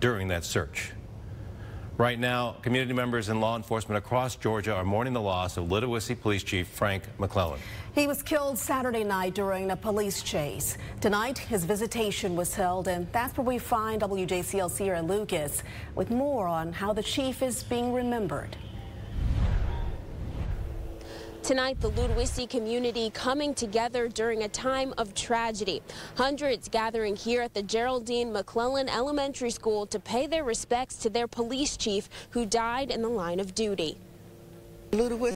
during that search. Right now, community members and law enforcement across Georgia are mourning the loss of Ludowici Police Chief Frank McClelland. He was killed Saturday night during a police chase. Tonight, his visitation was held, and that's where we find WJCL Sierra Lucas with more on how the chief is being remembered. Tonight, the Ludowici community coming together during a time of tragedy. Hundreds gathering here at the Geraldine McClellan Elementary School to pay their respects to their police chief who died in the line of duty. Ludowici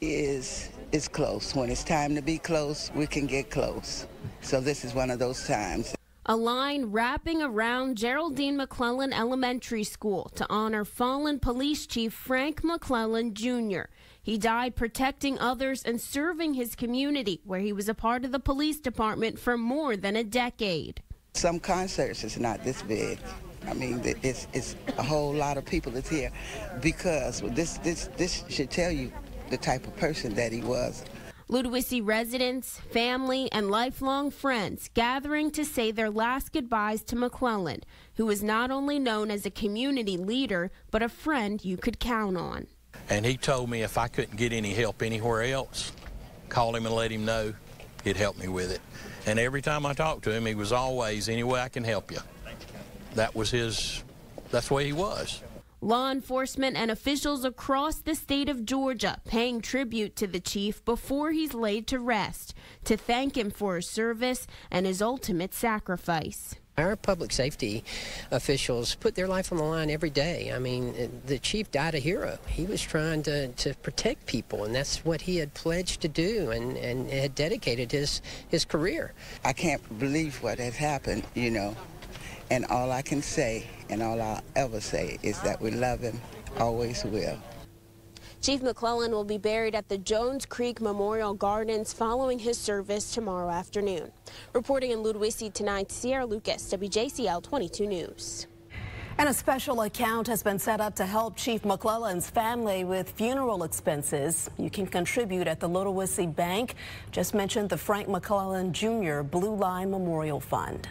is is close. When it's time to be close, we can get close. So this is one of those times. A line wrapping around Geraldine McClellan Elementary School to honor fallen police chief Frank McClelland Jr. He died protecting others and serving his community, where he was a part of the police department for more than a decade. Some concerts is not this big. I mean, it's, it's a whole lot of people that's here because this, this, this should tell you the type of person that he was. Ludowici residents, family, and lifelong friends gathering to say their last goodbyes to McClelland, who was not only known as a community leader, but a friend you could count on. And he told me if I couldn't get any help anywhere else, call him and let him know he'd help me with it. And every time I talked to him, he was always, any way I can help you. That was his, that's the way he was. Law enforcement and officials across the state of Georgia paying tribute to the chief before he's laid to rest to thank him for his service and his ultimate sacrifice. Our public safety officials put their life on the line every day. I mean, eh, the chief died a hero. He was trying to, to protect people, and that's what he had pledged to do and, and had dedicated his, his career. I can't believe what has happened, you know. And all I can say, and all I'll ever say, is that we love him, always will. Chief McClelland will be buried at the Jones Creek Memorial Gardens following his service tomorrow afternoon. Reporting in Ludowici tonight, Sierra Lucas, WJCL 22 News. And a special account has been set up to help Chief McClelland's family with funeral expenses. You can contribute at the Ludowici Bank. Just mentioned the Frank McClelland Jr. Blue Line Memorial Fund.